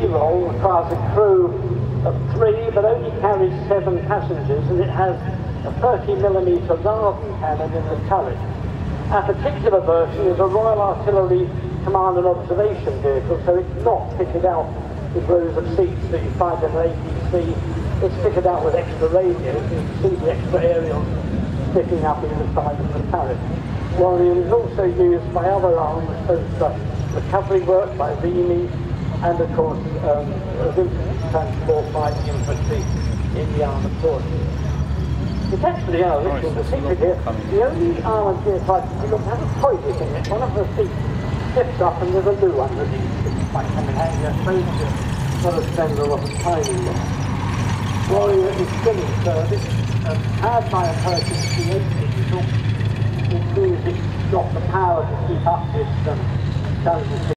B-roll requires a crew of three, but only carries seven passengers, and it has a 30mm RARDEN cannon in the turret. Our particular version is a Royal Artillery command and observation vehicle, so it's not fitted out with rows of seats that you find in an APC. It's fitted out with extra radios, you can see the extra aerials sticking up in the side of the turret. Warrior is also used by other arms, both for recovery work by REME and of course um, transport by the infantry in the armoured forces. It's actually, oh, this is the secret here, the only armoured vehicle I can see that has a toilet in it. One of the seats lifts up and there's a loo underneath. It's quite come in handy, I suppose, to not to spend a lot of time in there. Warrior is still in service, um, powered by a Perkins C8 diesel, which means it's got the power to keep up with um,